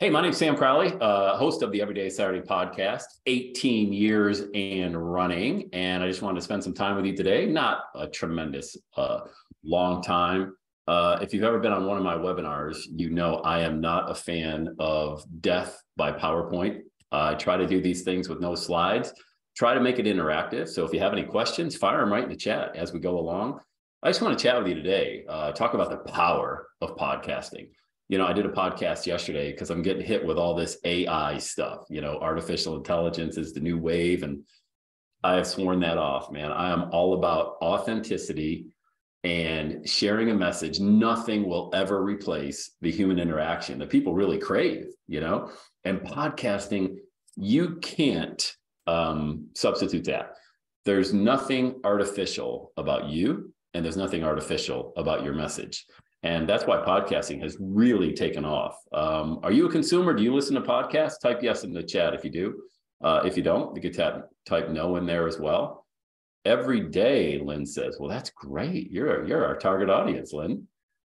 Hey, my name's Sam Crowley, uh, host of the Everyday Saturday podcast, 18 years and running. And I just wanted to spend some time with you today. Not a tremendous uh, long time. Uh, if you've ever been on one of my webinars, you know I am not a fan of death by PowerPoint. I try to do these things with no slides, try to make it interactive. So if you have any questions, fire them right in the chat as we go along. I just want to chat with you today, uh, talk about the power of podcasting you know, I did a podcast yesterday because I'm getting hit with all this AI stuff. You know, artificial intelligence is the new wave. And I have sworn that off, man. I am all about authenticity and sharing a message. Nothing will ever replace the human interaction that people really crave, you know? And podcasting, you can't um, substitute that. There's nothing artificial about you, and there's nothing artificial about your message. And that's why podcasting has really taken off. Um, are you a consumer? Do you listen to podcasts? Type yes in the chat if you do. Uh, if you don't, you could tap, type no in there as well. Every day, Lynn says, "Well, that's great. You're you're our target audience, Lynn."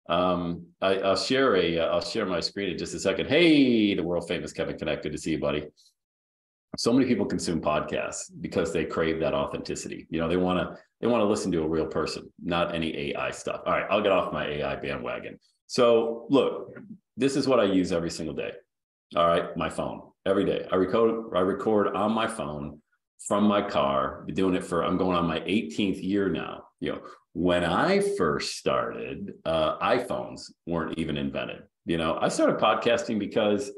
Um, I, will share a uh, share my screen in just a second. Hey, the world famous Kevin Connect. Good to see you, buddy. So many people consume podcasts because they crave that authenticity. You know, they want to they want to listen to a real person, not any AI stuff. All right, I'll get off my AI bandwagon. So, look, this is what I use every single day. All right, my phone every day. I record I record on my phone from my car. Been doing it for I'm going on my 18th year now. You know, when I first started, uh, iPhones weren't even invented. You know, I started podcasting because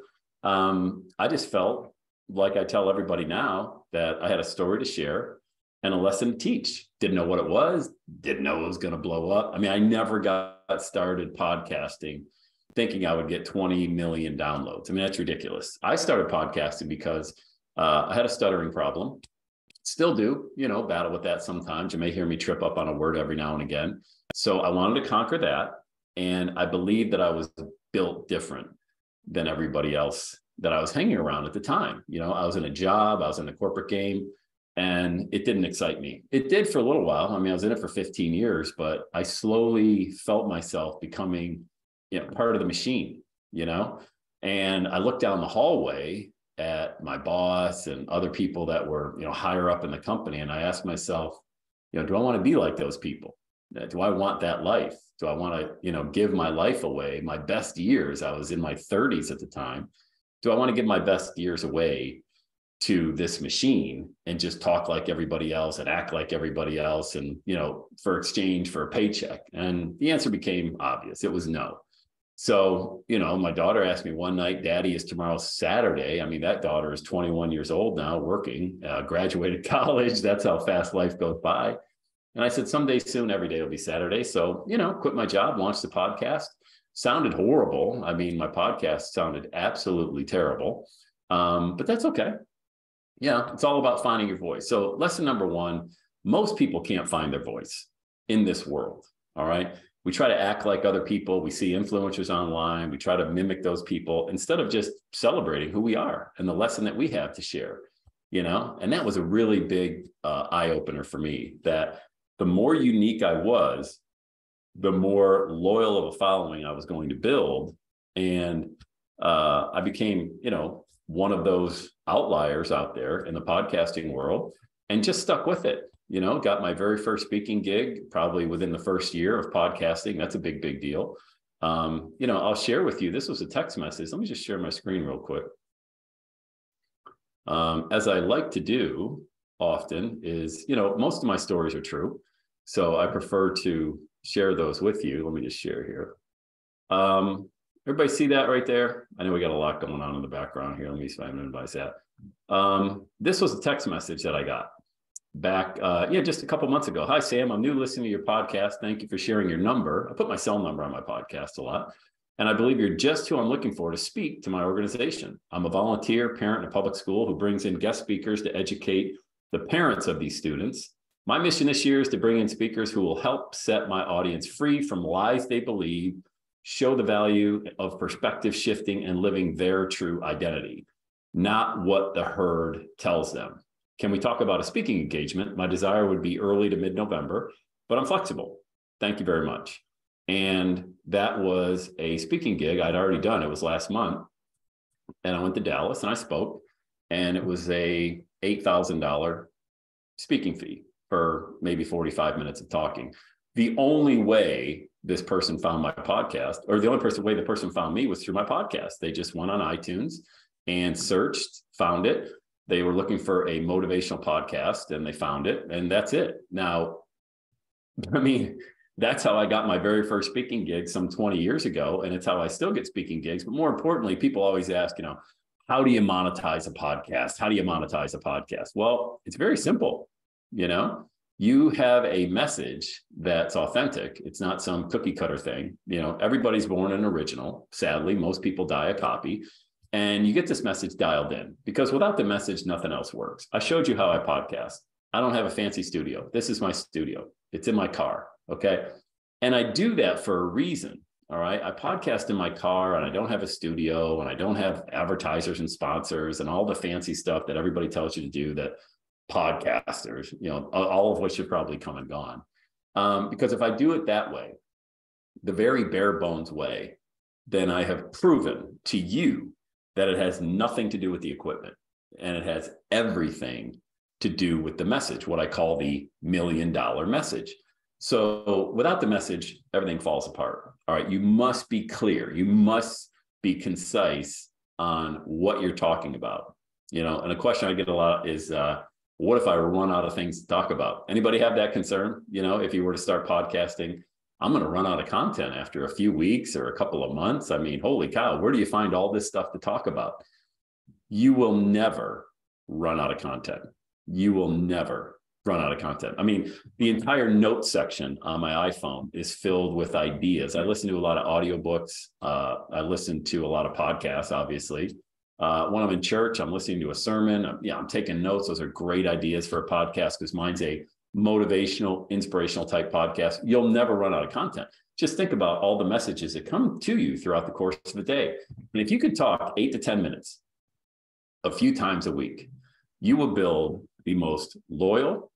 um, I just felt like I tell everybody now that I had a story to share and a lesson to teach. Didn't know what it was, didn't know it was going to blow up. I mean, I never got started podcasting thinking I would get 20 million downloads. I mean, that's ridiculous. I started podcasting because uh, I had a stuttering problem. Still do, you know, battle with that sometimes. You may hear me trip up on a word every now and again. So I wanted to conquer that. And I believe that I was built different than everybody else that I was hanging around at the time. You know, I was in a job, I was in the corporate game and it didn't excite me. It did for a little while. I mean, I was in it for 15 years, but I slowly felt myself becoming, you know, part of the machine, you know. And I looked down the hallway at my boss and other people that were, you know, higher up in the company, and I asked myself, you know, do I want to be like those people? Uh, do I want that life? Do I want to, you know, give my life away? My best years, I was in my 30s at the time. Do I want to give my best years away to this machine and just talk like everybody else and act like everybody else and you know for exchange for a paycheck? And the answer became obvious. It was no. So you know my daughter asked me one night daddy is tomorrow saturday? I mean that daughter is 21 years old now working uh, graduated college. That's how fast life goes by. And i said someday soon every day will be saturday. So you know quit my job launch the podcast sounded horrible i mean my podcast sounded absolutely terrible um, but that's okay yeah, it's all about finding your voice. So, lesson number one most people can't find their voice in this world. All right. We try to act like other people. We see influencers online. We try to mimic those people instead of just celebrating who we are and the lesson that we have to share, you know? And that was a really big uh, eye opener for me that the more unique I was, the more loyal of a following I was going to build. And uh, I became, you know, one of those outliers out there in the podcasting world and just stuck with it. You know, got my very first speaking gig probably within the first year of podcasting. That's a big, big deal. Um, you know, I'll share with you. This was a text message. Let me just share my screen real quick. Um, as I like to do often, is you know, most of my stories are true. So I prefer to share those with you. Let me just share here. Um, Everybody see that right there? I know we got a lot going on in the background here. Let me see if I minimize that. Um, this was a text message that I got back, uh, yeah, just a couple months ago. Hi, Sam. I'm new listening to your podcast. Thank you for sharing your number. I put my cell number on my podcast a lot. And I believe you're just who I'm looking for to speak to my organization. I'm a volunteer parent in a public school who brings in guest speakers to educate the parents of these students. My mission this year is to bring in speakers who will help set my audience free from lies they believe show the value of perspective shifting and living their true identity, not what the herd tells them. Can we talk about a speaking engagement? My desire would be early to mid November, but I'm flexible. Thank you very much. And that was a speaking gig I'd already done. It was last month. and I went to Dallas and I spoke, and it was a eight thousand dollar speaking fee maybe forty five minutes of talking. The only way this person found my podcast, or the only person way the person found me was through my podcast. They just went on iTunes and searched, found it. They were looking for a motivational podcast and they found it, and that's it. Now, I mean, that's how I got my very first speaking gig some 20 years ago. And it's how I still get speaking gigs. But more importantly, people always ask, you know, how do you monetize a podcast? How do you monetize a podcast? Well, it's very simple. You know, you have a message that's authentic. It's not some cookie cutter thing. You know, everybody's born an original. Sadly, most people die a copy. And you get this message dialed in because without the message, nothing else works. I showed you how I podcast. I don't have a fancy studio. This is my studio. It's in my car. Okay. And I do that for a reason. All right. I podcast in my car and I don't have a studio and I don't have advertisers and sponsors and all the fancy stuff that everybody tells you to do that podcasters, you know, all of which have probably come and gone. Um, because if I do it that way, the very bare bones way, then I have proven to you that it has nothing to do with the equipment and it has everything to do with the message, what I call the million dollar message. So without the message, everything falls apart. All right. You must be clear. You must be concise on what you're talking about. You know, and a question I get a lot is, uh, what if I run out of things to talk about? Anybody have that concern? You know, if you were to start podcasting, I'm going to run out of content after a few weeks or a couple of months. I mean, holy cow, where do you find all this stuff to talk about? You will never run out of content. You will never run out of content. I mean, the entire note section on my iPhone is filled with ideas. I listen to a lot of audiobooks. Uh, I listen to a lot of podcasts, obviously. Uh, when I'm in church, I'm listening to a sermon. I'm, yeah, I'm taking notes. Those are great ideas for a podcast because mine's a motivational, inspirational type podcast. You'll never run out of content. Just think about all the messages that come to you throughout the course of the day. And if you could talk eight to 10 minutes a few times a week, you will build the most loyal,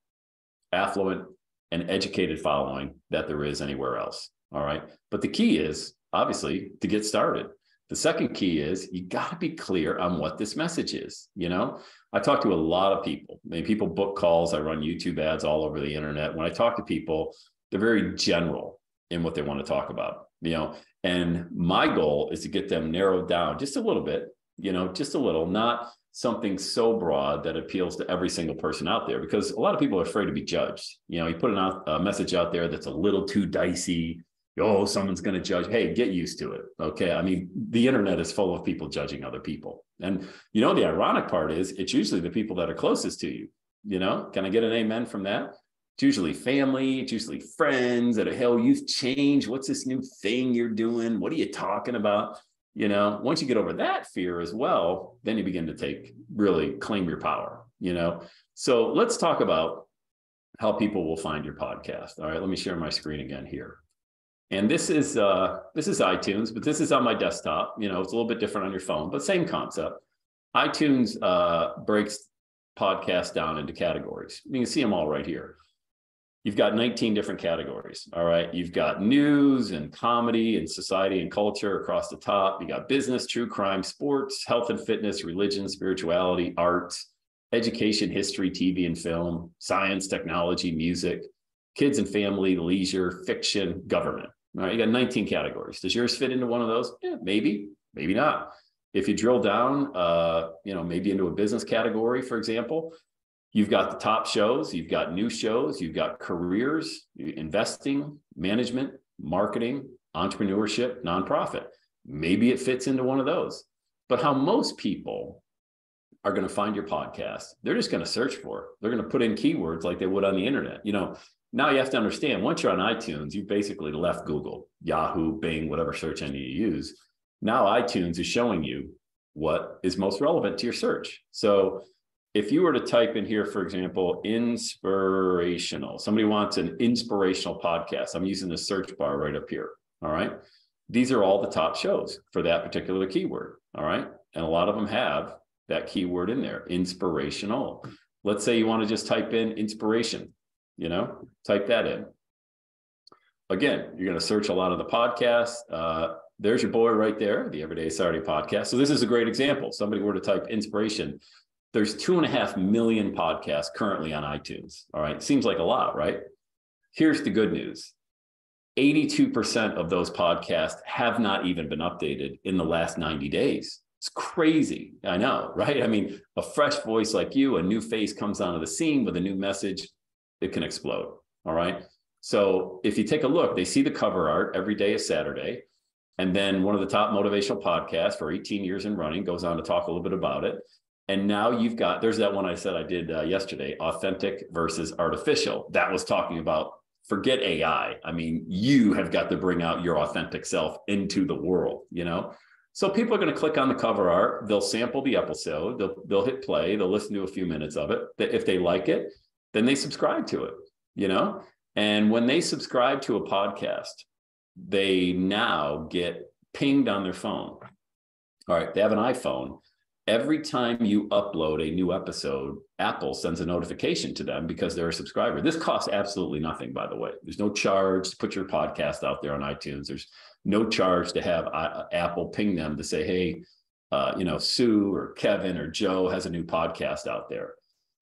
affluent, and educated following that there is anywhere else. All right. But the key is obviously to get started. The second key is you got to be clear on what this message is. You know, I talk to a lot of people. I mean, people book calls. I run YouTube ads all over the internet. When I talk to people, they're very general in what they want to talk about. You know, and my goal is to get them narrowed down just a little bit. You know, just a little, not something so broad that appeals to every single person out there because a lot of people are afraid to be judged. You know, you put an out, a message out there that's a little too dicey, oh, someone's going to judge. Hey, get used to it. Okay. I mean, the internet is full of people judging other people. And, you know, the ironic part is it's usually the people that are closest to you. You know, can I get an amen from that? It's usually family, it's usually friends that are, hell, you've changed. What's this new thing you're doing? What are you talking about? You know, once you get over that fear as well, then you begin to take really claim your power, you know. So let's talk about how people will find your podcast. All right, let me share my screen again here. And this is uh, this is iTunes, but this is on my desktop. You know, it's a little bit different on your phone, but same concept. iTunes uh, breaks podcasts down into categories. You can see them all right here. You've got 19 different categories. All right. You've got news and comedy and society and culture across the top. You got business, true crime, sports, health and fitness, religion, spirituality, arts, education, history, TV and film, science, technology, music, kids and family, leisure, fiction, government. All right, you got 19 categories. Does yours fit into one of those? Yeah, maybe, maybe not. If you drill down, uh, you know, maybe into a business category, for example, you've got the top shows, you've got new shows, you've got careers, investing, management, marketing, entrepreneurship, nonprofit. Maybe it fits into one of those. But how most people are going to find your podcast, they're just going to search for it. They're going to put in keywords like they would on the internet. You know, now you have to understand once you're on iTunes, you've basically left Google, Yahoo, Bing, whatever search engine you use. Now iTunes is showing you what is most relevant to your search. So if you were to type in here, for example, inspirational, somebody wants an inspirational podcast. I'm using the search bar right up here. All right. These are all the top shows for that particular keyword. All right. And a lot of them have that keyword in there, inspirational. Let's say you want to just type in inspiration you know, type that in. Again, you're going to search a lot of the podcasts. Uh, there's your boy right there, the Everyday Saturday podcast. So this is a great example. Somebody were to type inspiration. There's two and a half million podcasts currently on iTunes. All right. Seems like a lot, right? Here's the good news 82% of those podcasts have not even been updated in the last 90 days. It's crazy. I know, right? I mean, a fresh voice like you, a new face comes onto the scene with a new message, it can explode. All right. So if you take a look, they see the cover art every day is Saturday. And then one of the top motivational podcasts for 18 years in running goes on to talk a little bit about it. And now you've got, there's that one I said I did uh, yesterday authentic versus artificial. That was talking about forget AI. I mean, you have got to bring out your authentic self into the world, you know? So people are going to click on the cover art, they'll sample the episode, they'll, they'll hit play, they'll listen to a few minutes of it. If they like it, then they subscribe to it, you know? And when they subscribe to a podcast, they now get pinged on their phone. All right, they have an iPhone. Every time you upload a new episode, Apple sends a notification to them because they're a subscriber. This costs absolutely nothing, by the way. There's no charge to put your podcast out there on iTunes. There's no charge to have uh, Apple ping them to say, hey, uh, you know, Sue or Kevin or Joe has a new podcast out there.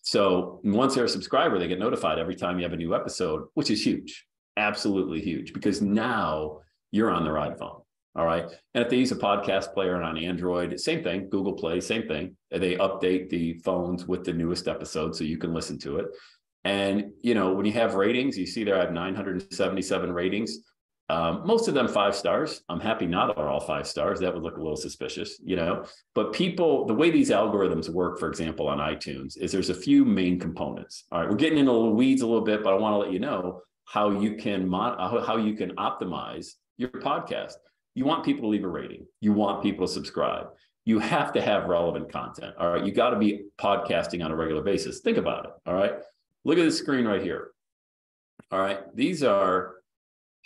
So once they're a subscriber, they get notified every time you have a new episode, which is huge, absolutely huge, because now you're on their iPhone. All right. And if they use a podcast player and on Android, same thing, Google Play, same thing. They update the phones with the newest episode so you can listen to it. And, you know, when you have ratings, you see there I have 977 ratings. Um, most of them five stars. I'm happy not are all five stars. That would look a little suspicious, you know. But people, the way these algorithms work, for example, on iTunes, is there's a few main components. All right, we're getting into the weeds a little bit, but I want to let you know how you can mod, how you can optimize your podcast. You want people to leave a rating. You want people to subscribe. You have to have relevant content. All right, you got to be podcasting on a regular basis. Think about it. All right, look at the screen right here. All right, these are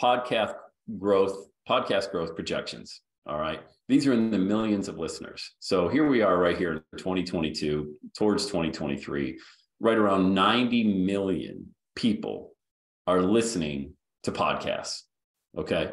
podcast growth, podcast growth projections. All right. These are in the millions of listeners. So here we are right here in 2022 towards 2023, right around 90 million people are listening to podcasts. Okay.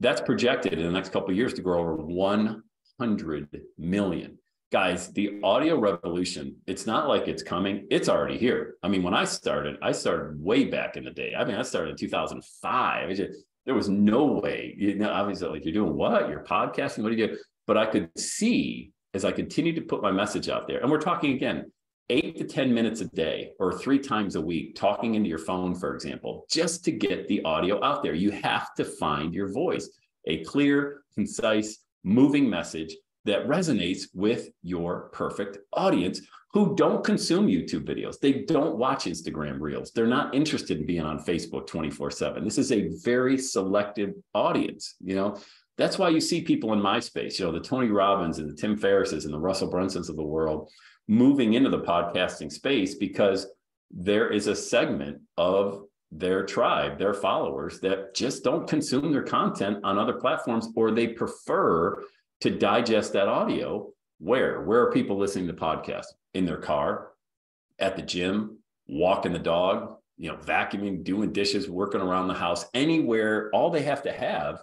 That's projected in the next couple of years to grow over 100 million. Guys, the audio revolution, it's not like it's coming, it's already here. I mean, when I started, I started way back in the day. I mean, I started in 2005. Just, there was no way, you know, obviously, like, you're doing what? You're podcasting? What do you do? But I could see as I continued to put my message out there, and we're talking again, eight to 10 minutes a day or three times a week, talking into your phone, for example, just to get the audio out there. You have to find your voice, a clear, concise, moving message that resonates with your perfect audience who don't consume YouTube videos. They don't watch Instagram reels. They're not interested in being on Facebook 24 7. This is a very selective audience. You know, that's why you see people in my space, you know, the Tony Robbins and the Tim Ferrisses and the Russell Brunsons of the world moving into the podcasting space because there is a segment of their tribe, their followers that just don't consume their content on other platforms or they prefer to digest that audio where where are people listening to podcasts in their car at the gym walking the dog you know vacuuming doing dishes working around the house anywhere. All they have to have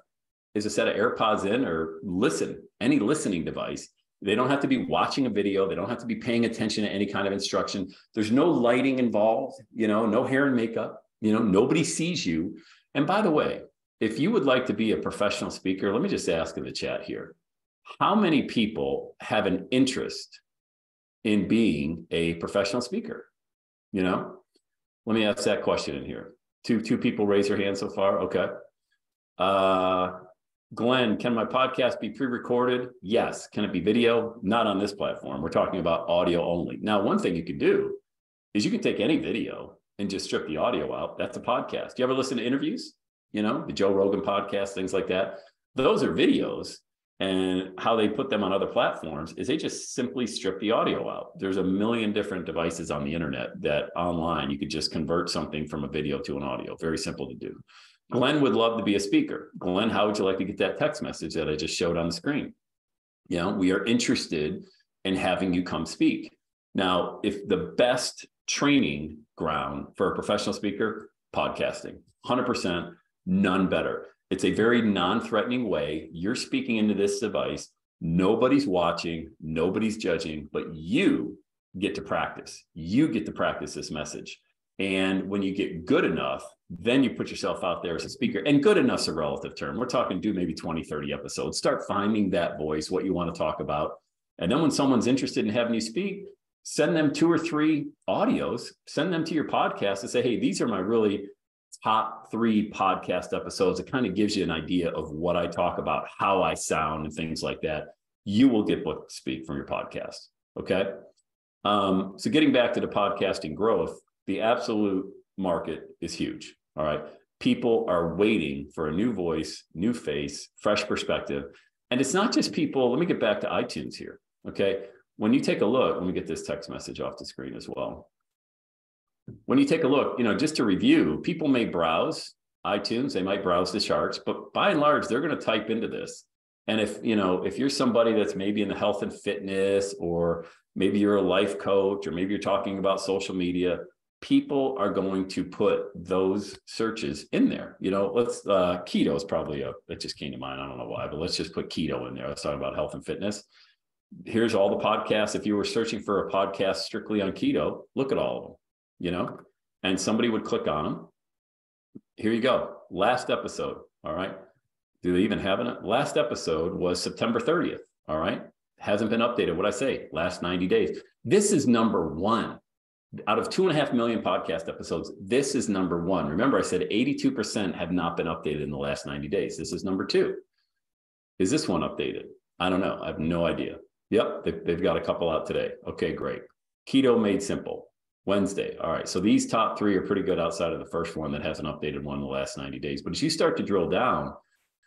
is a set of airpods in or listen any listening device. They don't have to be watching a video. They don't have to be paying attention to any kind of instruction. There's no lighting involved you know no hair and makeup you know nobody sees you. And by the way if you would like to be a professional speaker let me just ask in the chat here how many people have an interest in being a professional speaker? You know, let me ask that question in here. Two two people raise your hand so far. Okay. Uh, Glenn, can my podcast be pre-recorded? Yes. Can it be video? Not on this platform. We're talking about audio only. Now, one thing you can do is you can take any video and just strip the audio out. That's a podcast. Do You ever listen to interviews? You know, the Joe Rogan podcast, things like that. Those are videos and how they put them on other platforms is they just simply strip the audio out. There's a million different devices on the internet that online you could just convert something from a video to an audio. Very simple to do. Glenn would love to be a speaker. Glenn, how would you like to get that text message that I just showed on the screen? You know, we are interested in having you come speak. Now, if the best training ground for a professional speaker, podcasting, 100%, none better It's a very non-threatening way. You're speaking into this device. Nobody's watching, nobody's judging, but you get to practice. You get to practice this message. And when you get good enough, then you put yourself out there as a speaker. And good enough's a relative term. We're talking do maybe 20, 30 episodes. Start finding that voice, what you want to talk about. And then when someone's interested in having you speak, send them two or three audios, send them to your podcast and say, hey, these are my really top three podcast episodes. It kind of gives you an idea of what I talk about, how I sound, and things like that. You will get book speak from your podcast. Okay. Um, so getting back to the podcasting growth, the absolute market is huge. All right. People are waiting for a new voice, new face, fresh perspective. And it's not just people. Let me get back to iTunes here. Okay. When you take a look, let me get this text message off the screen as well. When you take a look, you know, just to review, people may browse iTunes, they might browse the charts, but by and large, they're going to type into this. And if, you know, if you're somebody that's maybe in the health and fitness, or maybe you're a life coach, or maybe you're talking about social media, people are going to put those searches in there. You know, let's uh keto is probably a that just came to mind. I don't know why, but let's just put keto in there. Let's talk about health and fitness. Here's all the podcasts. If you were searching for a podcast strictly on keto, look at all of them, you know, and somebody would click on them. Here you go. Last episode. All right. Do they even have it? Last episode was September 30th. All right. Hasn't been updated. What I say? Last 90 days. This is number one out of two and a half million podcast episodes, this is number one. Remember, I said 82% have not been updated in the last 90 days. This is number two. Is this one updated? I don't know. I have no idea. Yep, they've got a couple out today. Okay, great. Keto Made Simple, Wednesday. All right. So these top three are pretty good outside of the first one that hasn't updated one in the last 90 days. But as you start to drill down,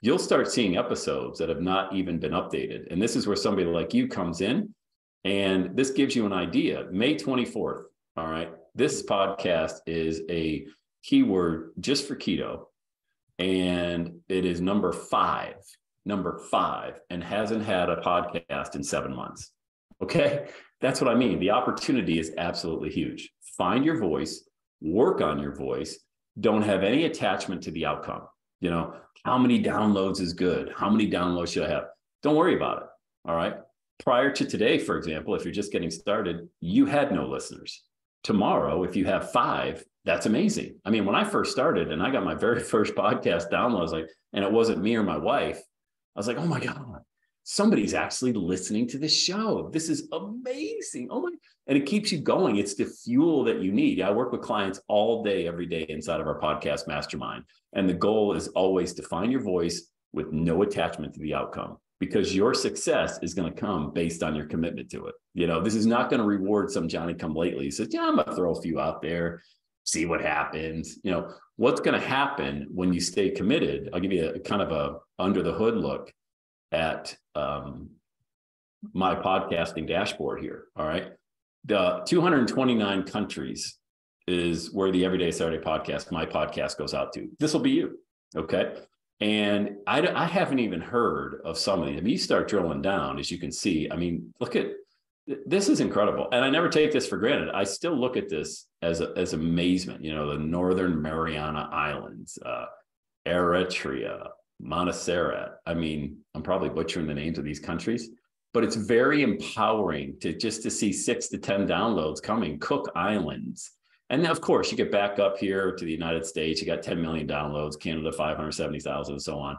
you'll start seeing episodes that have not even been updated. And this is where somebody like you comes in. And this gives you an idea. May 24th, all right. This podcast is a keyword just for keto. And it is number five, number five, and hasn't had a podcast in seven months. Okay. That's what I mean. The opportunity is absolutely huge. Find your voice, work on your voice, don't have any attachment to the outcome. You know, how many downloads is good? How many downloads should I have? Don't worry about it. All right. Prior to today, for example, if you're just getting started, you had no listeners tomorrow, if you have five, that's amazing. I mean, when I first started and I got my very first podcast download, I was like, and it wasn't me or my wife, I was like, oh my God, somebody's actually listening to this show. This is amazing. Oh my, and it keeps you going. It's the fuel that you need. I work with clients all day, every day inside of our podcast mastermind. And the goal is always to find your voice with no attachment to the outcome because your success is going to come based on your commitment to it. You know, this is not going to reward some Johnny come lately. He says, Yeah, I'm going to throw a few out there, see what happens. You know, what's going to happen when you stay committed? I'll give you a kind of a under the hood look at um, my podcasting dashboard here. All right. The 229 countries is where the Everyday Saturday podcast, my podcast goes out to. This will be you. Okay. And I, I haven't even heard of some of these. I mean, you start drilling down, as you can see. I mean, look at this is incredible. And I never take this for granted. I still look at this as, a, as amazement. You know, the Northern Mariana Islands, uh, Eritrea, Montserrat. I mean, I'm probably butchering the names of these countries, but it's very empowering to just to see six to 10 downloads coming. Cook Islands, and of course, you get back up here to the United States, you got 10 million downloads, Canada, 570,000, and so on.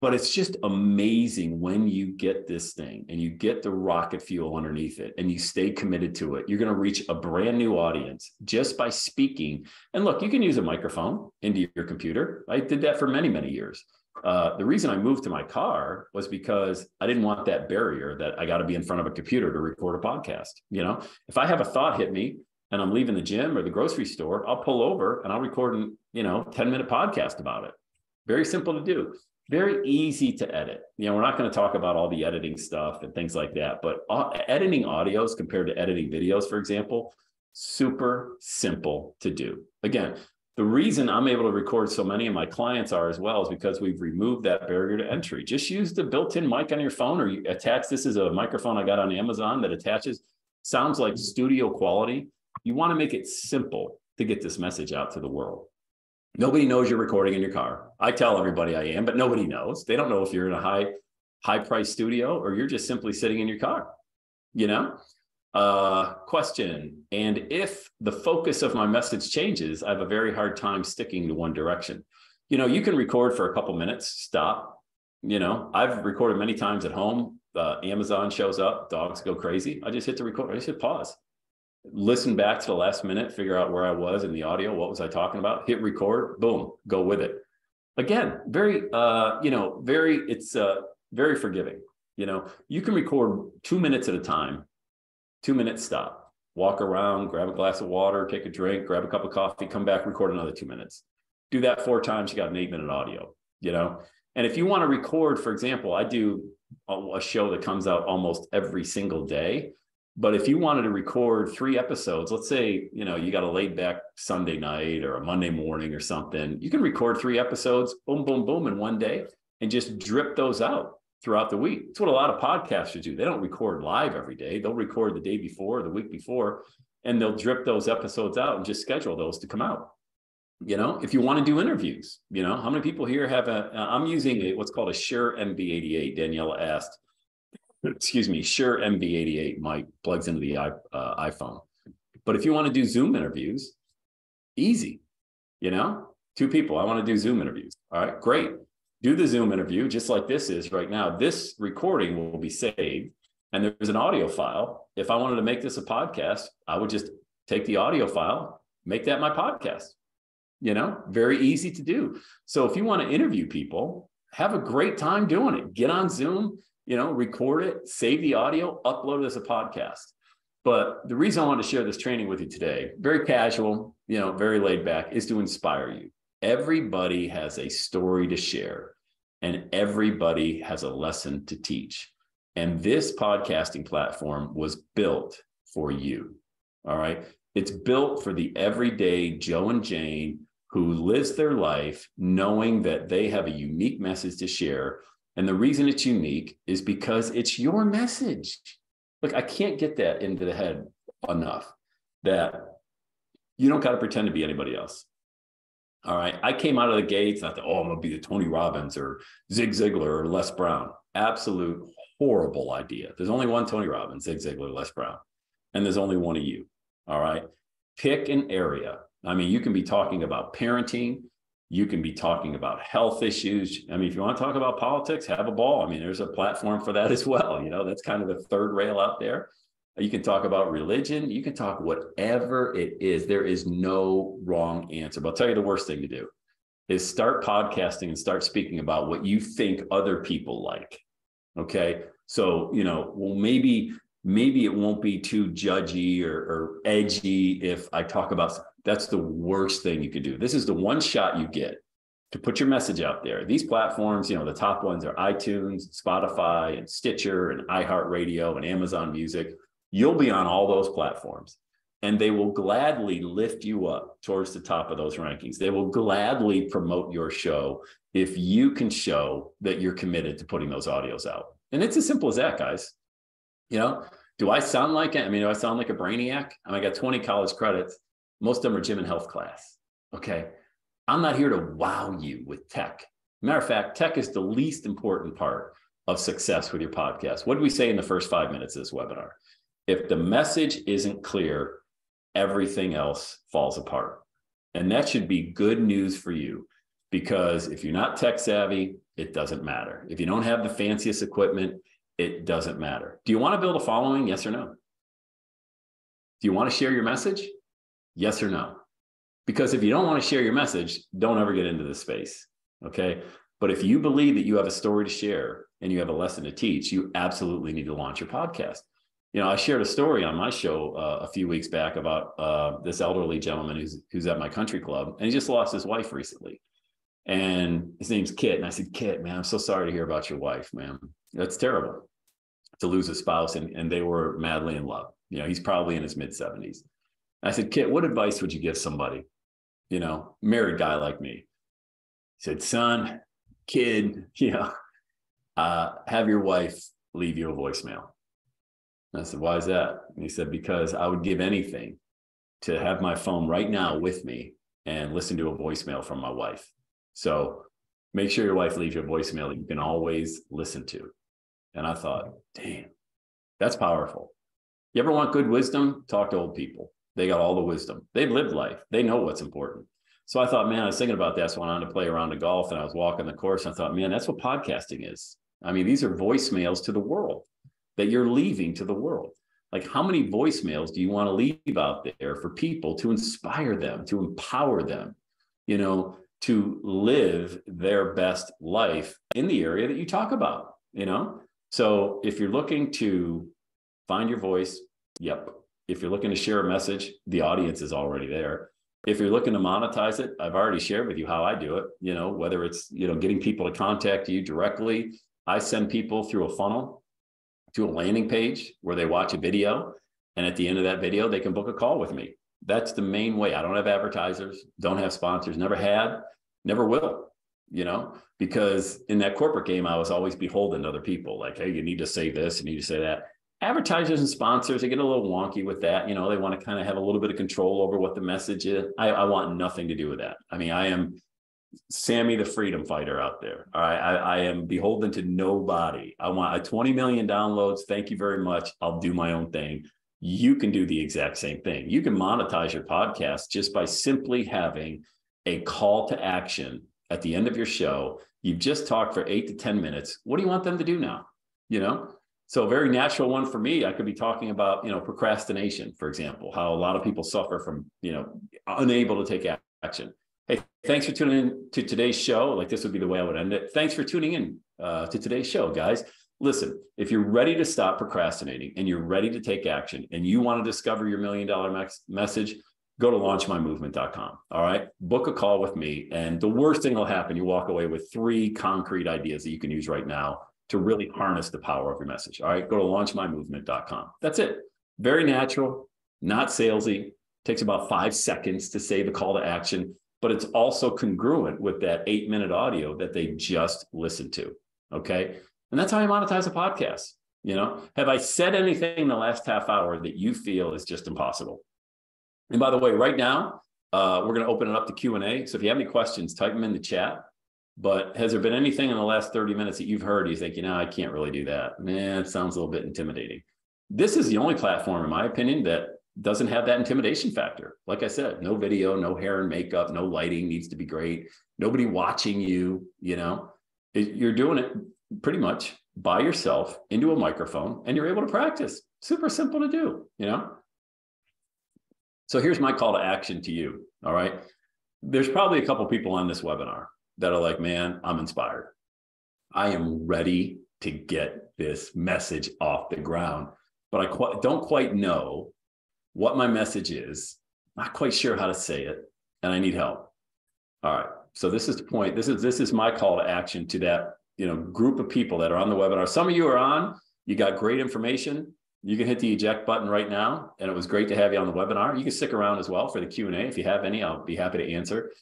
But it's just amazing when you get this thing and you get the rocket fuel underneath it and you stay committed to it. You're going to reach a brand new audience just by speaking. And look, you can use a microphone into your computer. I did that for many, many years. Uh, the reason I moved to my car was because I didn't want that barrier that I got to be in front of a computer to record a podcast. You know, if I have a thought hit me and I'm leaving the gym or the grocery store, I'll pull over and I'll record an, you know, 10 minute podcast about it. Very simple to do. Very easy to edit. You know, we're not going to talk about all the editing stuff and things like that, but uh, editing audios compared to editing videos, for example, super simple to do. Again, the reason I'm able to record so many of my clients are as well is because we've removed that barrier to entry. Just use the built-in mic on your phone or you attach this is a microphone I got on Amazon that attaches sounds like studio quality you want to make it simple to get this message out to the world. Nobody knows you're recording in your car. I tell everybody I am, but nobody knows. They don't know if you're in a high, high price studio or you're just simply sitting in your car. You know? Uh, question. And if the focus of my message changes, I have a very hard time sticking to one direction. You know, you can record for a couple minutes, stop. You know, I've recorded many times at home. Uh, Amazon shows up, dogs go crazy. I just hit the record. I just hit pause listen back to the last minute, figure out where I was in the audio, what was I talking about, hit record, boom, go with it. Again, very uh, you know, very it's uh very forgiving. You know, you can record two minutes at a time, two minutes stop, walk around, grab a glass of water, take a drink, grab a cup of coffee, come back, record another two minutes. Do that four times, you got an eight minute audio, you know. And if you want to record, for example, I do a show that comes out almost every single day but if you wanted to record three episodes, let's say, you know, you got a laid back Sunday night or a Monday morning or something, you can record three episodes, boom, boom, boom, in one day and just drip those out throughout the week. It's what a lot of podcasters do. They don't record live every day. They'll record the day before, the week before, and they'll drip those episodes out and just schedule those to come out. You know, if you want to do interviews, you know, how many people here have a? I'm using a, what's called a Shure MV88. Daniela asked excuse me, Shure MV88 mic plugs into the uh, iPhone. But if you want to do Zoom interviews, easy, you know, two people, I want to do Zoom interviews. All right, great. Do the Zoom interview just like this is right now. This recording will be saved and there's an audio file. If I wanted to make this a podcast, I would just take the audio file, make that my podcast. You know, very easy to do. So if you want to interview people, have a great time doing it. Get on Zoom, you know, record it, save the audio, upload it as a podcast. But the reason I want to share this training with you today, very casual, you know, very laid back, is to inspire you. Everybody has a story to share, and everybody has a lesson to teach. And this podcasting platform was built for you. All right. It's built for the everyday Joe and Jane who lives their life knowing that they have a unique message to share and the reason it's unique is because it's your message. Look, I can't get that into the head enough that you don't got to pretend to be anybody else. All right. I came out of the gates, I thought, oh, I'm going to be the Tony Robbins or Zig Ziglar or Les Brown. Absolute horrible idea. There's only one Tony Robbins, Zig Ziglar, Les Brown, and there's only one of you. All right. Pick an area. I mean, you can be talking about parenting, you can be talking about health issues. I mean, if you want to talk about politics, have a ball. I mean, there's a platform for that as well. You know, that's kind of the third rail out there. You can talk about religion. You can talk whatever it is. There is no wrong answer. But I'll tell you the worst thing to do is start podcasting and start speaking about what you think other people like. Okay. So, you know, well, maybe, maybe it won't be too judgy or, or edgy if I talk about that's the worst thing you could do. This is the one shot you get to put your message out there. These platforms, you know, the top ones are iTunes, Spotify, and Stitcher, and iHeartRadio, and Amazon Music. You'll be on all those platforms, and they will gladly lift you up towards the top of those rankings. They will gladly promote your show if you can show that you're committed to putting those audios out. And it's as simple as that, guys. You know, do I sound like? I mean, do I sound like a brainiac? I, mean, I got 20 college credits most of them are gym and health class. Okay. I'm not here to wow you with tech. Matter of fact, tech is the least important part of success with your podcast. What did we say in the first five minutes of this webinar? If the message isn't clear, everything else falls apart. And that should be good news for you because if you're not tech savvy, it doesn't matter. If you don't have the fanciest equipment, it doesn't matter. Do you want to build a following? Yes or no? Do you want to share your message? Yes or no? Because if you don't want to share your message, don't ever get into this space. Okay. But if you believe that you have a story to share and you have a lesson to teach, you absolutely need to launch your podcast. You know, I shared a story on my show uh, a few weeks back about uh, this elderly gentleman who's who's at my country club, and he just lost his wife recently. And his name's Kit. And I said, Kit, man, I'm so sorry to hear about your wife, man. That's terrible to lose a spouse. And, and they were madly in love. You know, he's probably in his mid 70s. I said, Kit, what advice would you give somebody, you know, married guy like me? He said, son, kid, you know, uh, have your wife leave you a voicemail. And I said, why is that? And he said, because I would give anything to have my phone right now with me and listen to a voicemail from my wife. So make sure your wife leaves you a voicemail that you can always listen to. And I thought, damn, that's powerful. You ever want good wisdom? Talk to old people. They got all the wisdom. They've lived life. They know what's important. So I thought, man, I was thinking about that. So I went on to play around the golf and I was walking the course. And I thought, man, that's what podcasting is. I mean, these are voicemails to the world that you're leaving to the world. Like, how many voicemails do you want to leave out there for people to inspire them, to empower them, you know, to live their best life in the area that you talk about, you know? So if you're looking to find your voice, yep. If you're looking to share a message, the audience is already there. If you're looking to monetize it, I've already shared with you how I do it, you know, whether it's, you know, getting people to contact you directly. I send people through a funnel to a landing page where they watch a video. And at the end of that video, they can book a call with me. That's the main way. I don't have advertisers, don't have sponsors, never had, never will, you know, because in that corporate game, I was always beholden to other people. Like, hey, you need to say this, you need to say that. Advertisers and sponsors, they get a little wonky with that. You know, they want to kind of have a little bit of control over what the message is. I, I want nothing to do with that. I mean, I am Sammy the freedom fighter out there. All right. I, I, am beholden to nobody. I want a 20 million downloads. Thank you very much. I'll do my own thing. You can do the exact same thing. You can monetize your podcast just by simply having a call to action at the end of your show. You've just talked for eight to 10 minutes. What do you want them to do now? You know? So a very natural one for me, I could be talking about, you know, procrastination, for example, how a lot of people suffer from, you know, unable to take action Hey, thanks for tuning in to today's show. Like this would be the way I would end it. Thanks for tuning in uh, to today's show, guys. Listen, if you're ready to stop procrastinating and you're ready to take action and you want to discover your million dollar max- message, go to launchmymovement.com. All right. Book a call with me. And the worst thing will happen, you walk away with three concrete ideas that you can use right now to really harness the power of your message. All right. Go to launchmymovement.com. That's it. Very natural, not salesy. Takes about five seconds to say the call to action but it's also congruent with that eight minute audio that they just listened to. Okay. And that's how you monetize a podcast. You know, have I said anything in the last half hour that you feel is just impossible? And by the way, right now, uh, we're going to open it up to Q&A. So if you have any questions, type them in the chat. But has there been anything in the last 30 minutes that you've heard you think, you know, I can't really do that? Man, it sounds a little bit intimidating. This is the only platform, in my opinion, that doesn't have that intimidation factor. Like I said, no video, no hair and makeup, no lighting needs to be great. Nobody watching you, you know, it, you're doing it pretty much by yourself into a microphone and you're able to practice. Super simple to do, you know? So here's my call to action to you. All right. There's probably a couple people on this webinar that are like, man, I'm inspired. I am ready to get this message off the ground, but I qu- don't quite know what my message is, not quite sure how to say it, and I need help. All right. So this is the point. This is this is my call to action to that you know group of people that are on the webinar. Some of you are on. You got great information. You can hit the eject button right now, and it was great to have you on the webinar. You can stick around as well for the Q and A if you have any. I'll be happy to answer.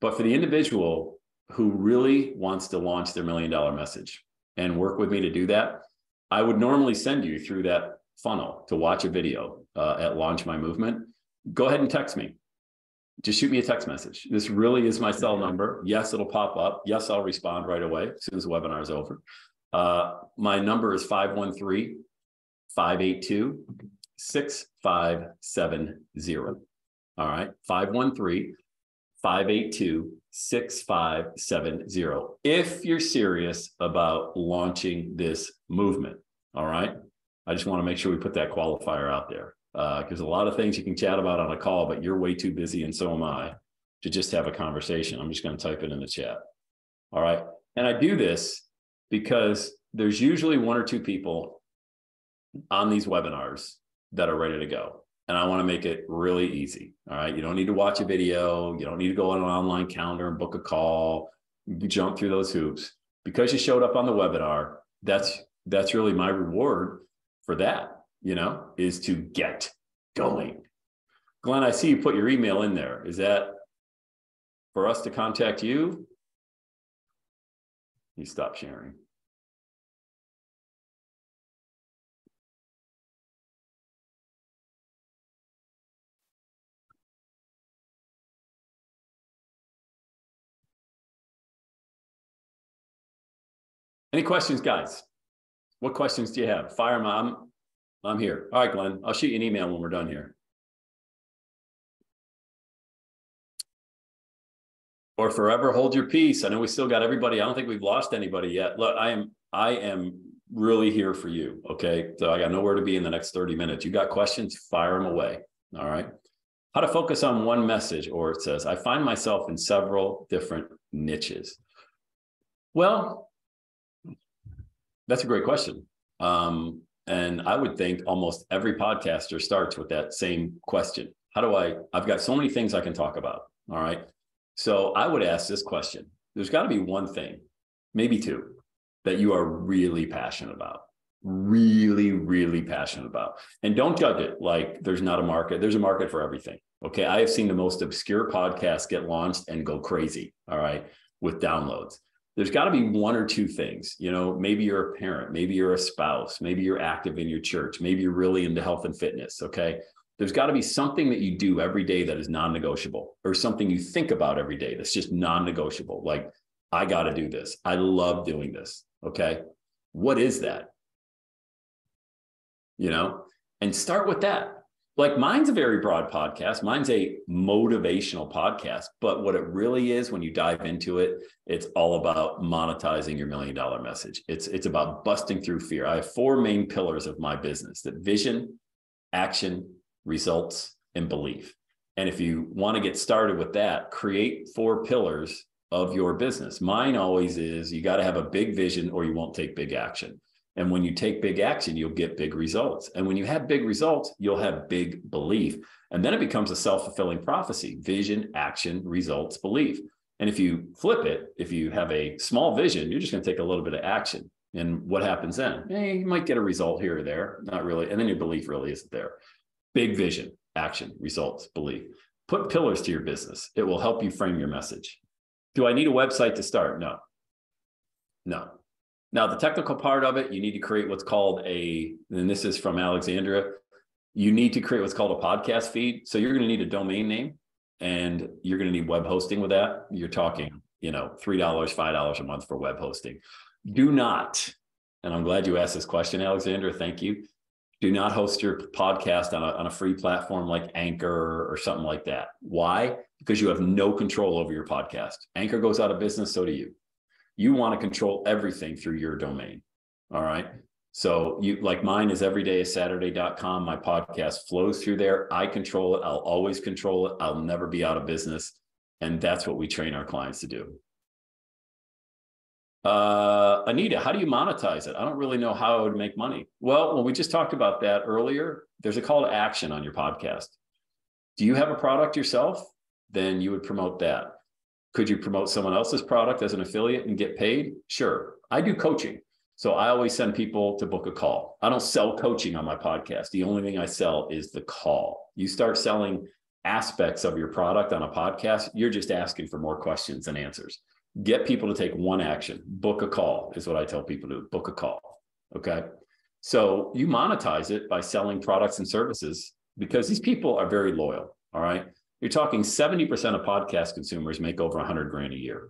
But for the individual who really wants to launch their million dollar message and work with me to do that, I would normally send you through that funnel to watch a video uh, at Launch My Movement, go ahead and text me. Just shoot me a text message. This really is my cell number. Yes, it'll pop up. Yes, I'll respond right away as soon as the webinar is over. Uh, my number is 513 582 6570. All right, 513 582 6570. If you're serious about launching this movement, all right, I just want to make sure we put that qualifier out there because uh, a lot of things you can chat about on a call, but you're way too busy, and so am I, to just have a conversation. I'm just going to type it in the chat. All right. And I do this because there's usually one or two people on these webinars that are ready to go. And I want to make it really easy. All right. You don't need to watch a video. You don't need to go on an online calendar and book a call. Jump through those hoops. Because you showed up on the webinar, that's that's really my reward for that, you know, is to get going. Glenn, I see you put your email in there. Is that for us to contact you? You stop sharing. Any questions, guys? What questions do you have? Fire mom, I'm here. All right, Glenn. I'll shoot you an email when we're done here. Or forever hold your peace. I know we still got everybody. I don't think we've lost anybody yet. Look, I am I am really here for you. Okay. So I got nowhere to be in the next 30 minutes. You got questions, fire them away. All right. How to focus on one message, or it says, I find myself in several different niches. Well, that's a great question. Um, and I would think almost every podcaster starts with that same question. How do I? I've got so many things I can talk about. All right. So I would ask this question there's got to be one thing, maybe two, that you are really passionate about really really passionate about and don't judge it like there's not a market there's a market for everything okay i have seen the most obscure podcasts get launched and go crazy all right with downloads there's got to be one or two things you know maybe you're a parent maybe you're a spouse maybe you're active in your church maybe you're really into health and fitness okay? There's got to be something that you do every day that is non-negotiable or something you think about every day that's just non-negotiable like i got to do this. I love doing this okay? What is that? You know, and start with that. Like mine's a very broad podcast. Mine's a motivational podcast, but what it really is when you dive into it, it's all about monetizing your million dollar message. It's it's about busting through fear. I have four main pillars of my business: that vision, action, results, and belief. And if you want to get started with that, create four pillars of your business. Mine always is you got to have a big vision or you won't take big action. And when you take big action, you'll get big results. And when you have big results, you'll have big belief. And then it becomes a self fulfilling prophecy vision, action, results, belief. And if you flip it, if you have a small vision, you're just going to take a little bit of action. And what happens then? Eh, you might get a result here or there, not really. And then your belief really isn't there. Big vision, action, results, belief. Put pillars to your business. It will help you frame your message. Do I need a website to start? No. No. Now, the technical part of it, you need to create what's called a, and this is from Alexandra, you need to create what's called a podcast feed. So you're going to need a domain name and you're going to need web hosting with that. You're talking, you know, $3, $5 a month for web hosting. Do not, and I'm glad you asked this question, Alexandra. Thank you. Do not host your podcast on a, on a free platform like Anchor or something like that. Why? Because you have no control over your podcast. Anchor goes out of business, so do you you want to control everything through your domain. All right. So you like mine is everydayissaturday.com. My podcast flows through there. I control it. I'll always control it. I'll never be out of business. And that's what we train our clients to do. Uh, Anita, how do you monetize it? I don't really know how I would make money. Well, when we just talked about that earlier, there's a call to action on your podcast. Do you have a product yourself? Then you would promote that. Could you promote someone else's product as an affiliate and get paid? Sure. I do coaching. So I always send people to book a call. I don't sell coaching on my podcast. The only thing I sell is the call. You start selling aspects of your product on a podcast, you're just asking for more questions than answers. Get people to take one action. Book a call is what I tell people to book a call. Okay. So you monetize it by selling products and services because these people are very loyal. All right. You're talking 70% of podcast consumers make over 100 grand a year.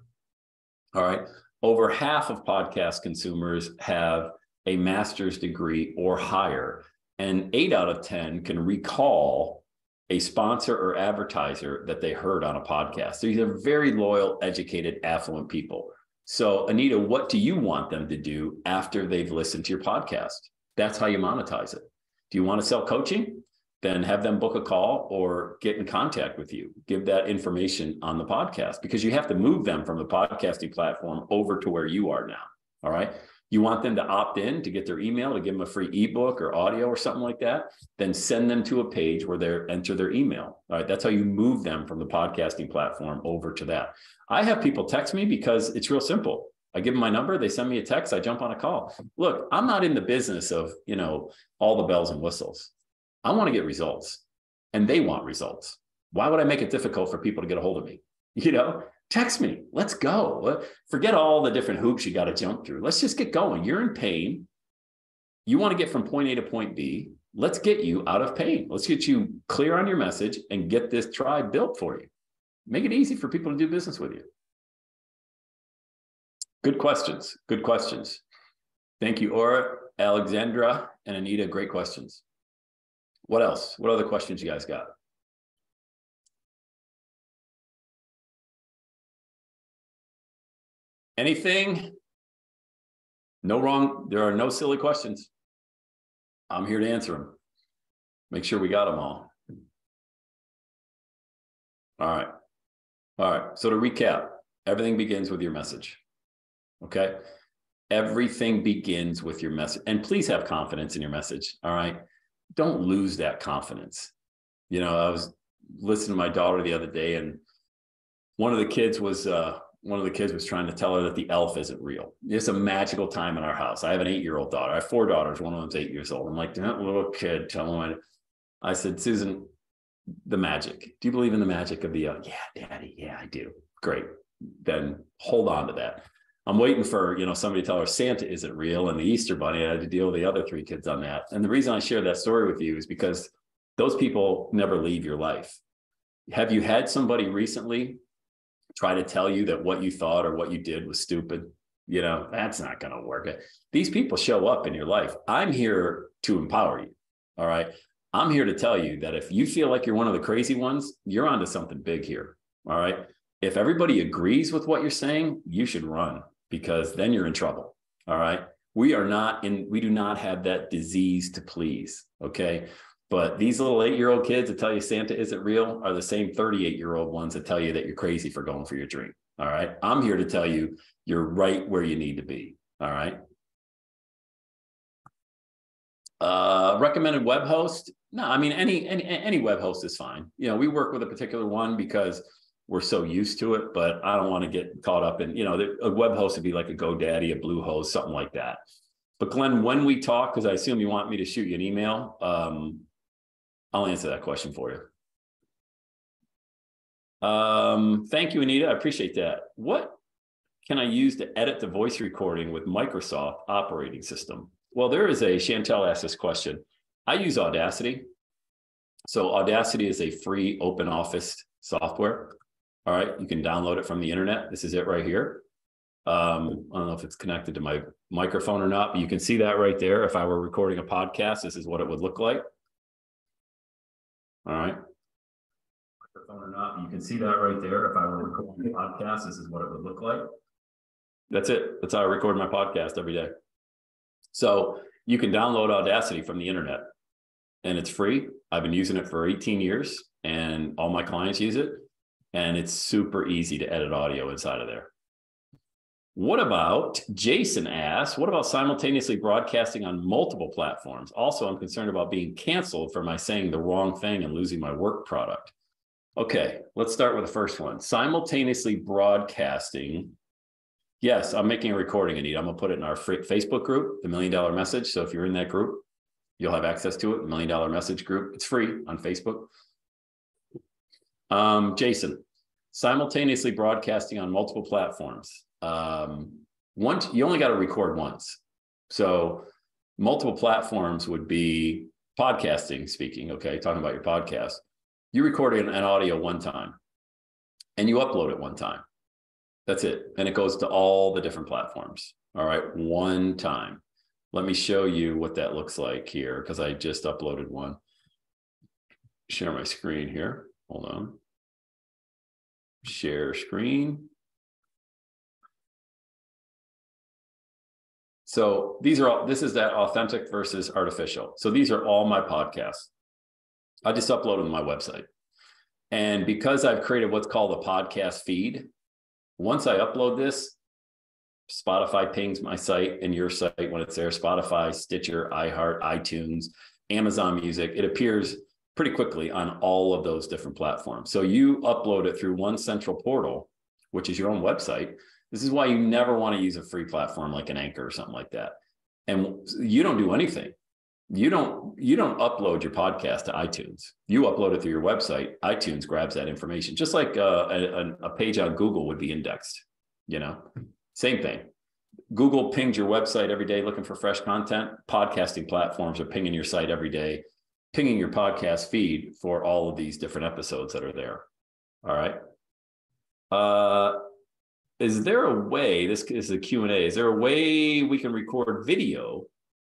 All right. Over half of podcast consumers have a master's degree or higher, and eight out of 10 can recall a sponsor or advertiser that they heard on a podcast. So These are very loyal, educated, affluent people. So, Anita, what do you want them to do after they've listened to your podcast? That's how you monetize it. Do you want to sell coaching? Then have them book a call or get in contact with you. Give that information on the podcast because you have to move them from the podcasting platform over to where you are now. All right. You want them to opt in to get their email to give them a free ebook or audio or something like that, then send them to a page where they enter their email. All right. That's how you move them from the podcasting platform over to that. I have people text me because it's real simple. I give them my number, they send me a text, I jump on a call. Look, I'm not in the business of, you know, all the bells and whistles. I want to get results and they want results. Why would I make it difficult for people to get a hold of me? You know, text me. Let's go. Forget all the different hoops you got to jump through. Let's just get going. You're in pain. You want to get from point A to point B. Let's get you out of pain. Let's get you clear on your message and get this tribe built for you. Make it easy for people to do business with you. Good questions. Good questions. Thank you, Aura, Alexandra, and Anita. Great questions. What else? What other questions you guys got? Anything? No wrong. There are no silly questions. I'm here to answer them. Make sure we got them all. All right. All right. So to recap, everything begins with your message. Okay. Everything begins with your message. And please have confidence in your message. All right. Don't lose that confidence. You know, I was listening to my daughter the other day, and one of the kids was uh one of the kids was trying to tell her that the elf isn't real. It's a magical time in our house. I have an eight-year-old daughter. I have four daughters. One of them's eight years old. I'm like, that little kid telling me. I said, Susan, the magic. Do you believe in the magic of the elf? Yeah, daddy. Yeah, I do. Great. Then hold on to that. I'm waiting for, you know, somebody to tell her Santa isn't real and the Easter bunny. I had to deal with the other three kids on that. And the reason I share that story with you is because those people never leave your life. Have you had somebody recently try to tell you that what you thought or what you did was stupid, you know, that's not going to work. These people show up in your life. I'm here to empower you. All right. I'm here to tell you that if you feel like you're one of the crazy ones, you're onto something big here. All right. If everybody agrees with what you're saying, you should run because then you're in trouble. All right. We are not in, we do not have that disease to please. Okay. But these little eight year old kids that tell you Santa isn't real are the same 38 year old ones that tell you that you're crazy for going for your dream. All right. I'm here to tell you you're right where you need to be. All right. Uh, recommended web host. No, I mean, any, any, any web host is fine. You know, we work with a particular one because we're so used to it, but I don't want to get caught up in, you know, a web host would be like a GoDaddy, a Bluehost, something like that. But Glenn, when we talk, because I assume you want me to shoot you an email, um, I'll answer that question for you. Um, thank you, Anita. I appreciate that. What can I use to edit the voice recording with Microsoft operating system? Well, there is a Chantel asked this question. I use Audacity. So Audacity is a free open office software. All right, you can download it from the internet. This is it right here. Um, I don't know if it's connected to my microphone or not, but you can see that right there. If I were recording a podcast, this is what it would look like. All right. Microphone or not, you can see that right there. If I were recording a podcast, this is what it would look like. That's it. That's how I record my podcast every day. So you can download Audacity from the internet and it's free. I've been using it for 18 years and all my clients use it. And it's super easy to edit audio inside of there. What about Jason asks, what about simultaneously broadcasting on multiple platforms? Also, I'm concerned about being canceled for my saying the wrong thing and losing my work product. Okay, let's start with the first one. Simultaneously broadcasting. Yes, I'm making a recording, Anita. I'm gonna put it in our Facebook group, the Million Dollar Message. So if you're in that group, you'll have access to it. Million Dollar Message group. It's free on Facebook. Um, Jason, simultaneously broadcasting on multiple platforms um, once you only got to record once. So multiple platforms would be podcasting speaking. Okay. Talking about your podcast, you record an audio one time and you upload it one time. That's it. And it goes to all the different platforms. All right. One time. Let me show you what that looks like here because I just uploaded one. Share my screen here. Hold on. Share screen. So these are all, this is that authentic versus artificial. So these are all my podcasts. I just upload them to my website. And because I've created what's called a podcast feed, once I upload this, Spotify pings my site and your site when it's there Spotify, Stitcher, iHeart, iTunes, Amazon Music. It appears pretty quickly on all of those different platforms. So you upload it through one central portal, which is your own website. This is why you never want to use a free platform like an Anchor or something like that. And you don't do anything. You don't you don't upload your podcast to iTunes. You upload it through your website. iTunes grabs that information, just like uh, a, a page on Google would be indexed. You know, same thing. Google pings your website every day looking for fresh content. Podcasting platforms are pinging your site every day, pinging your podcast feed for all of these different episodes that are there. All right. Uh, is there a way, this is a Q&A, is there a way we can record video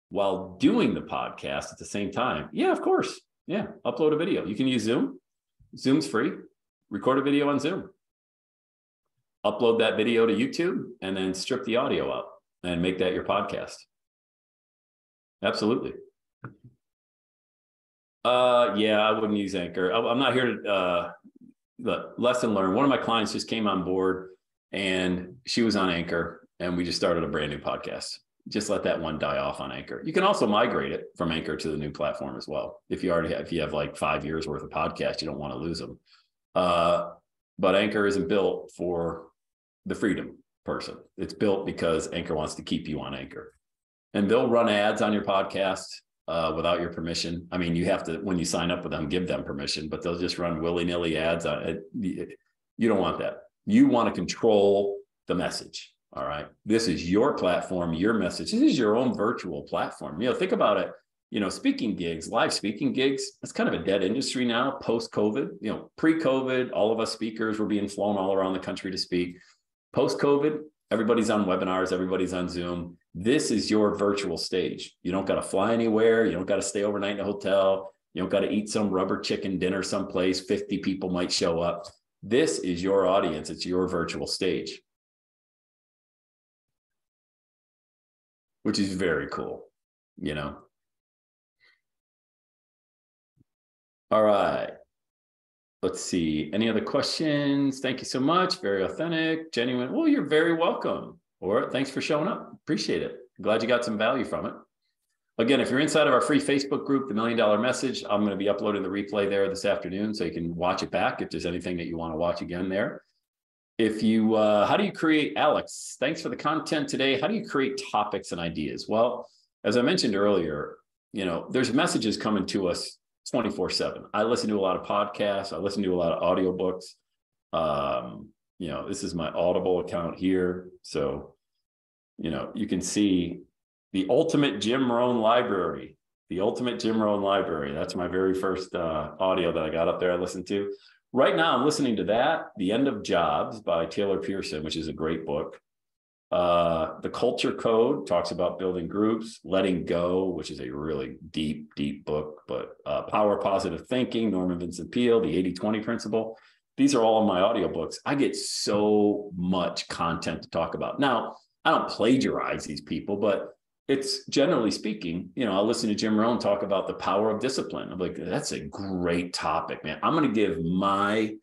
while doing the podcast at the same time? Yeah, of course. Yeah, upload a video. You can use Zoom. Zoom's free. Record a video on Zoom. Upload that video to YouTube and then strip the audio out and make that your podcast. Absolutely. Uh, yeah, I wouldn't use Anchor. I, am not here to uh, lesson learned. One of my clients just came on board and she was on Anchor, and we just started a brand new podcast. Just let that one die off on Anchor. You can also migrate it from Anchor to the new platform as well. If you already have, if you have like five years worth of podcast, you don't want to lose them. Uh, but Anchor isn't built for the freedom person. It's built because Anchor wants to keep you on Anchor, and they'll run ads on your podcast uh, without your permission. I mean, you have to when you sign up with them, give them permission, but they'll just run willy nilly ads on it. You don't want that. You want to control the message. All right. This is your platform, your message. This is your own virtual platform. You know, think about it. You know, speaking gigs, live speaking gigs, it's kind of a dead industry now post COVID. You know, pre COVID, all of us speakers were being flown all around the country to speak. Post COVID, everybody's on webinars, everybody's on Zoom. This is your virtual stage. You don't got to fly anywhere. You don't got to stay overnight in a hotel. You don't got to eat some rubber chicken dinner someplace. 50 people might show up. This is your audience. It's your virtual stage, which is very cool, you know? All right. Let's see. Any other questions? Thank you so much. Very authentic, genuine. Well, you're very welcome. Or thanks for showing up. Appreciate it. Glad you got some value from it. Again, if you're inside of our free Facebook group, The Million Dollar Message, I'm going to be uploading the replay there this afternoon so you can watch it back if there's anything that you want to watch again there. If you, uh, how do you create, Alex, thanks for the content today. How do you create topics and ideas? Well, as I mentioned earlier, you know, there's messages coming to us 24 7. I listen to a lot of podcasts, I listen to a lot of audiobooks. Um, you know, this is my Audible account here. So, you know, you can see the ultimate Jim Rohn library. The ultimate Jim Rohn library. That's my very first uh, audio that I got up there. I listened to. Right now, I'm listening to that. The End of Jobs by Taylor Pearson, which is a great book. Uh, the Culture Code talks about building groups. Letting Go, which is a really deep, deep book. But uh, Power Positive Thinking, Norman Vincent Peale, the 80 20 Principle. These are all in my audiobooks. I get so much content to talk about. Now, I don't plagiarize these people, but it's generally speaking, you know, I'll listen to Jim Rohn talk about the power of discipline. I'm like, that's a great topic, man. I'm going to give my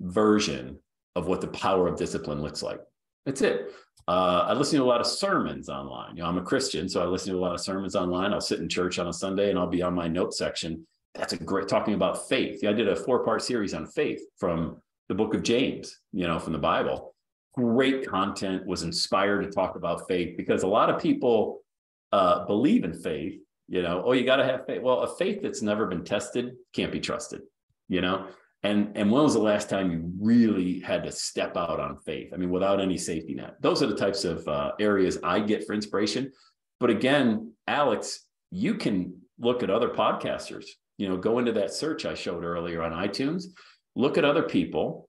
version of what the power of discipline looks like. That's it. Uh, I listen to a lot of sermons online. You know, I'm a Christian, so I listen to a lot of sermons online. I'll sit in church on a Sunday and I'll be on my note section. That's a great talking about faith. Yeah, I did a four part series on faith from the book of James, you know, from the Bible. Great content, was inspired to talk about faith because a lot of people uh, believe in faith, you know, oh, you got to have faith. Well, a faith that's never been tested can't be trusted, you know. And and when was the last time you really had to step out on faith? I mean, without any safety net. Those are the types of uh, areas I get for inspiration. But again, Alex, you can look at other podcasters. You know, go into that search I showed earlier on iTunes. Look at other people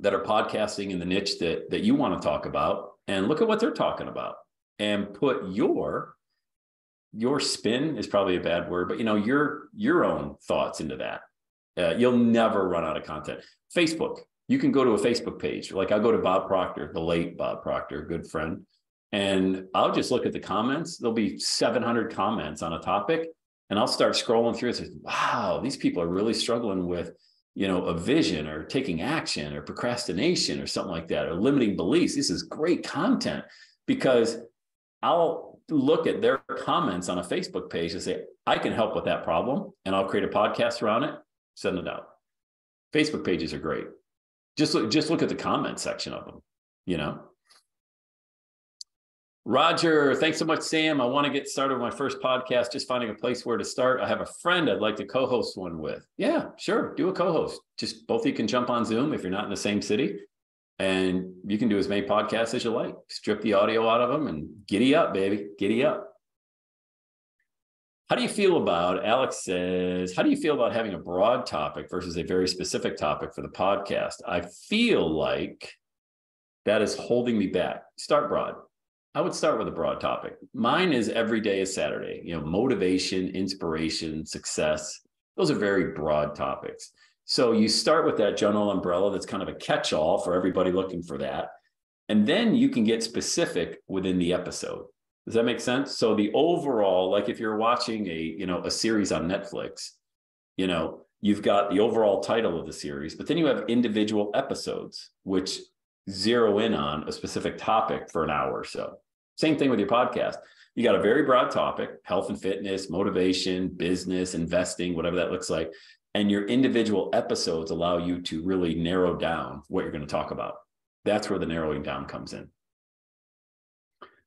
that are podcasting in the niche that that you want to talk about, and look at what they're talking about, and put your your spin is probably a bad word, but you know your your own thoughts into that. Uh, you'll never run out of content. Facebook, you can go to a Facebook page. Like I'll go to Bob Proctor, the late Bob Proctor, good friend, and I'll just look at the comments. There'll be 700 comments on a topic, and I'll start scrolling through and say, "Wow, these people are really struggling with." you know a vision or taking action or procrastination or something like that or limiting beliefs this is great content because i'll look at their comments on a Facebook page and say, I can help with that problem and I'll create a podcast around it, send it out. Facebook pages are great. Just look, just look at the comment section of them, you know. Roger, thanks so much, Sam. I want to get started with my first podcast, just finding a place where to start. I have a friend I'd like to co host one with. Yeah, sure. Do a co host. Just both of you can jump on Zoom if you're not in the same city and you can do as many podcasts as you like. Strip the audio out of them and giddy up, baby. Giddy up. How do you feel about, Alex says, how do you feel about having a broad topic versus a very specific topic for the podcast? I feel like that is holding me back. Start broad. I would start with a broad topic. Mine is every day is Saturday, you know, motivation, inspiration, success. Those are very broad topics. So you start with that general umbrella that's kind of a catch all for everybody looking for that. And then you can get specific within the episode. Does that make sense? So the overall, like if you're watching a, you know, a series on Netflix, you know, you've got the overall title of the series, but then you have individual episodes, which zero in on a specific topic for an hour or so. Same thing with your podcast. You got a very broad topic health and fitness, motivation, business, investing, whatever that looks like. And your individual episodes allow you to really narrow down what you're going to talk about. That's where the narrowing down comes in.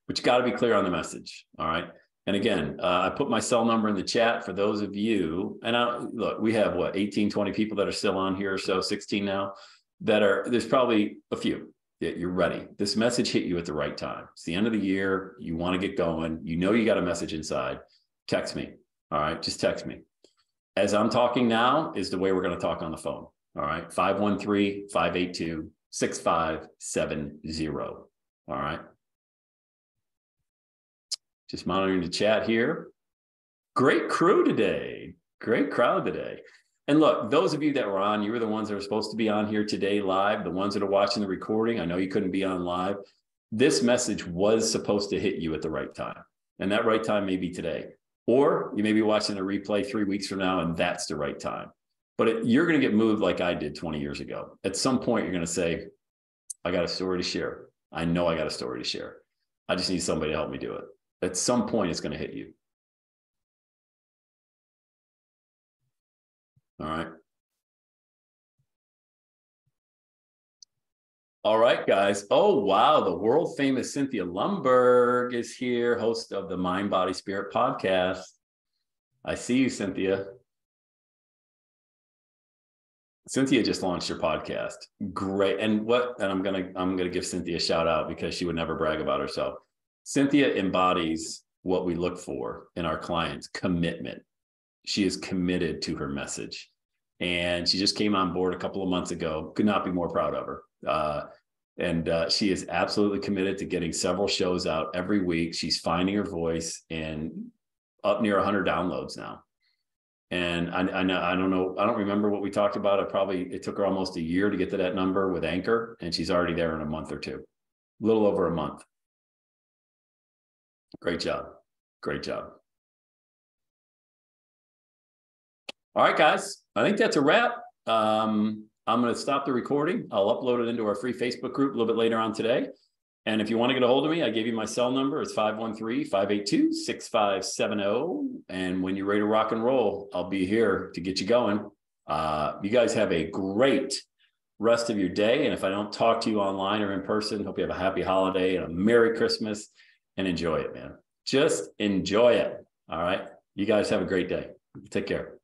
But you got to be clear on the message. All right. And again, uh, I put my cell number in the chat for those of you. And I, look, we have what 18, 20 people that are still on here, or so 16 now that are there's probably a few that you're ready. This message hit you at the right time. It's the end of the year. You want to get going. You know you got a message inside. Text me. All right. Just text me. As I'm talking now is the way we're going to talk on the phone. All right. 513 582 6570. All right. Just monitoring the chat here. Great crew today. Great crowd today. And look, those of you that were on, you were the ones that were supposed to be on here today live, the ones that are watching the recording. I know you couldn't be on live. This message was supposed to hit you at the right time. And that right time may be today. Or you may be watching a replay three weeks from now, and that's the right time. But it, you're going to get moved like I did 20 years ago. At some point, you're going to say, I got a story to share. I know I got a story to share. I just need somebody to help me do it. At some point, it's going to hit you. All right. All right, guys. Oh, wow. The world famous Cynthia Lumberg is here, host of the Mind, Body, Spirit podcast. I see you, Cynthia. Cynthia just launched your podcast. Great. And what and I'm gonna I'm gonna give Cynthia a shout out because she would never brag about herself. Cynthia embodies what we look for in our clients, commitment she is committed to her message. And she just came on board a couple of months ago. Could not be more proud of her. Uh, and uh, she is absolutely committed to getting several shows out every week. She's finding her voice and up near 100 downloads now. And I, I know I don't know I don't remember what we talked about. It probably it took her almost a year to get to that number with Anchor, and she's already there in a month or two, a little over a month. Great job, great job. All right, guys. I think that's a wrap. Um, I'm going to stop the recording. I'll upload it into our free Facebook group a little bit later on today. And if you want to get a hold of me, I gave you my cell number. It's 513-582-6570. And when you're ready to rock and roll, I'll be here to get you going. Uh, you guys have a great rest of your day. And if I don't talk to you online or in person, hope you have a happy holiday and a Merry Christmas and enjoy it, man. Just enjoy it. All right. You guys have a great day. Take care.